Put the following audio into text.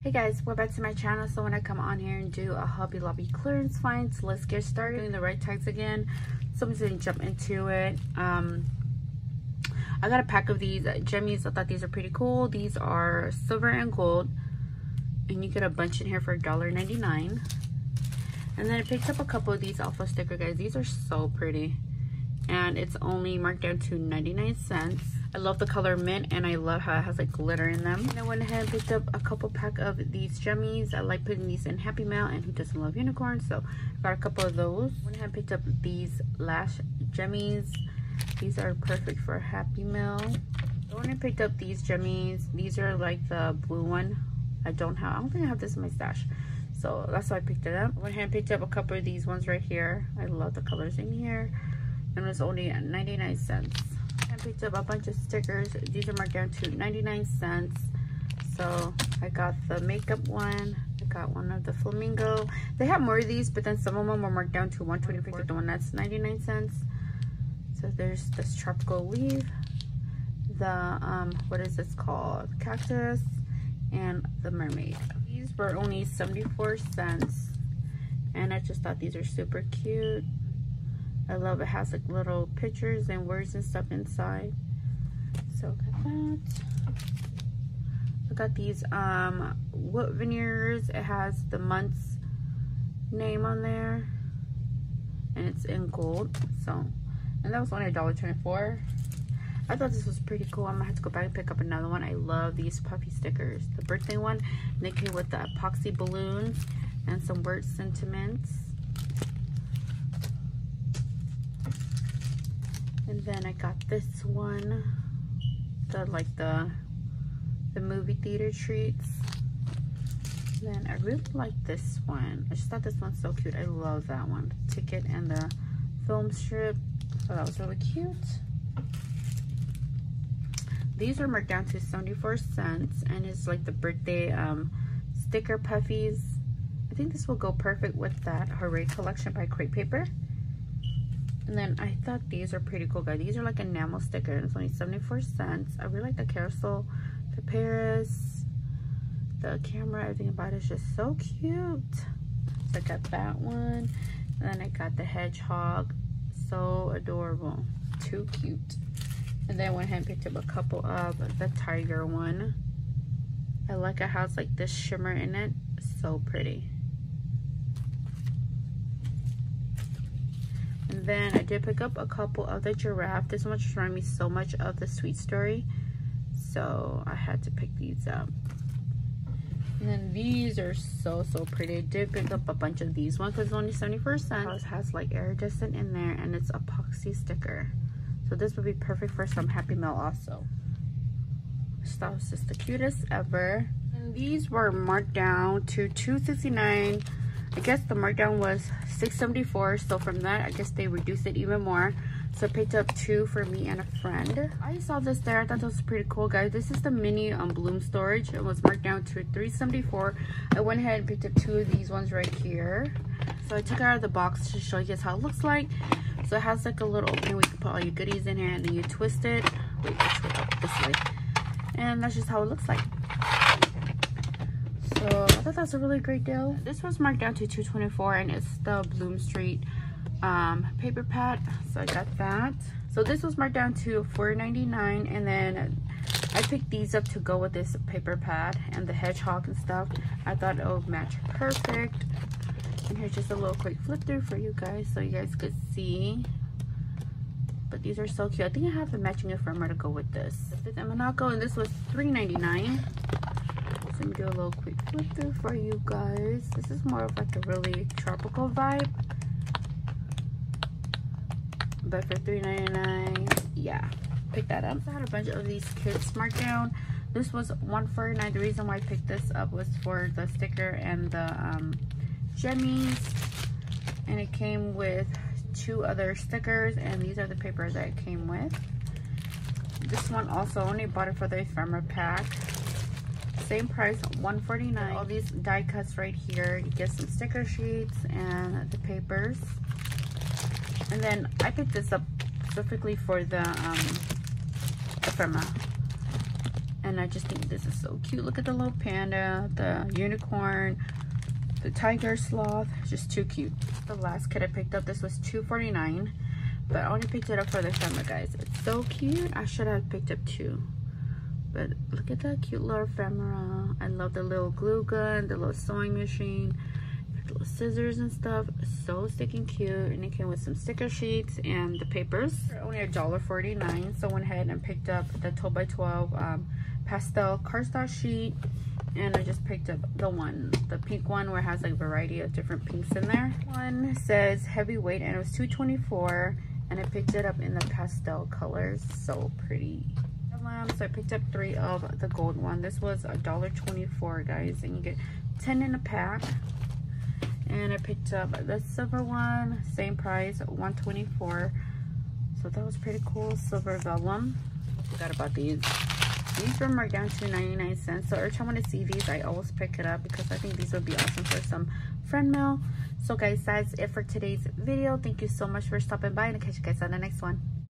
Hey guys, welcome back to my channel. So when I come on here and do a Hobby Lobby clearance find, so let's get started doing the right tags again. So I'm just gonna jump into it. Um, I got a pack of these jemmies. I thought these are pretty cool. These are silver and gold, and you get a bunch in here for $1.99. And then I picked up a couple of these alpha sticker guys. These are so pretty, and it's only marked down to 99 cents. I love the color mint and I love how it has like glitter in them. And I went ahead and picked up a couple pack of these jemmies. I like putting these in Happy Mail and who doesn't love unicorns. So I got a couple of those. I went ahead and picked up these lash jemmies. These are perfect for Happy Mail. I went and picked up these jemmies. These are like the blue one. I don't have, I don't think I have this in my stash. So that's why I picked it up. I went ahead and picked up a couple of these ones right here. I love the colors in here. And it was only 99 cents. I picked up a bunch of stickers. These are marked down to 99 cents. So I got the makeup one. I got one of the flamingo. They have more of these, but then some of them were marked down to 124. The one that's 99 cents. So there's this tropical leaf. The, um, what is this called? Cactus. And the mermaid. These were only 74 cents. And I just thought these are super cute. I love it has like little pictures and words and stuff inside. So got that. I got these um wood veneers. It has the month's name on there. And it's in gold. So and that was only $1.24. I thought this was pretty cool. I'm gonna have to go back and pick up another one. I love these puffy stickers. The birthday one, they came with the epoxy balloons and some word sentiments. And then I got this one, the like the the movie theater treats. And then I really like this one. I just thought this one's so cute. I love that one. The ticket and the film strip. So that was really cute. These are marked down to 74 cents and it's like the birthday um, sticker puffies. I think this will go perfect with that Hooray collection by Crate Paper. And then I thought these are pretty cool, guys. These are like enamel sticker. And it's only 74 cents. I really like the carousel, the Paris, the camera, everything about it is just so cute. So I got that one. And then I got the hedgehog. So adorable. Too cute. And then I went ahead and picked up a couple of the tiger one. I like it has like this shimmer in it. So pretty. Then I did pick up a couple of the giraffe. This one just reminded me so much of the Sweet Story. So I had to pick these up. And then these are so, so pretty. I did pick up a bunch of these ones because it's only 74 cents. It has like iridescent in there and it's epoxy sticker. So this would be perfect for some Happy Mail also. This was just the cutest ever. And these were marked down to 269 I guess the markdown was 674 so from that I guess they reduced it even more. So I picked up two for me and a friend. I saw this there. I thought this was pretty cool guys. This is the mini um, bloom storage. It was marked down to 374 I went ahead and picked up two of these ones right here. So I took it out of the box to show you guys how it looks like. So it has like a little opening where you can put all your goodies in here and then you twist it. Wait this way. And that's just how it looks like thought that's a really great deal. This was marked down to 224 and it's the Bloom Street um, paper pad. So I got that. So this was marked down to 4.99 and then I picked these up to go with this paper pad and the hedgehog and stuff. I thought it would match perfect. And here's just a little quick flip through for you guys so you guys could see. But these are so cute. I think I have a matching ephemera to go with this. This is Monaco and this was $3.99 let do a little quick flip through for you guys. This is more of like a really tropical vibe. But for $3.99, yeah, pick that up. I had a bunch of these kits marked down. This was $149. The reason why I picked this up was for the sticker and the um. And it came with two other stickers. And these are the papers that it came with. This one also only bought it for the ephemera pack same price 149 all these die cuts right here you get some sticker sheets and the papers and then i picked this up specifically for the um ephemera And I just think this is so cute. Look at the little panda, the unicorn, the tiger sloth. Just too cute. The last kit I picked up, this was $2.49. But I only picked it up for the summer, guys. It's so cute. I should have picked up two. But look at that cute little ephemera. I love the little glue gun, the little sewing machine, little scissors and stuff. So sticking cute. And it came with some sticker sheets and the papers. They're only $1.49. So I went ahead and picked up the 12 by 12 um, pastel cardstock sheet. And I just picked up the one, the pink one where it has like a variety of different pinks in there. One says heavyweight and it was 224 and I picked it up in the pastel colors. So pretty so I picked up three of the gold one. This was a dollar twenty-four, guys, and you get 10 in a pack. And I picked up the silver one, same price, 124 So that was pretty cool, silver vellum. Forgot about these. These were marked down to 99 cents. So every time I see these, I always pick it up because I think these would be awesome for some friend mail. So guys, that's it for today's video. Thank you so much for stopping by and I'll catch you guys on the next one.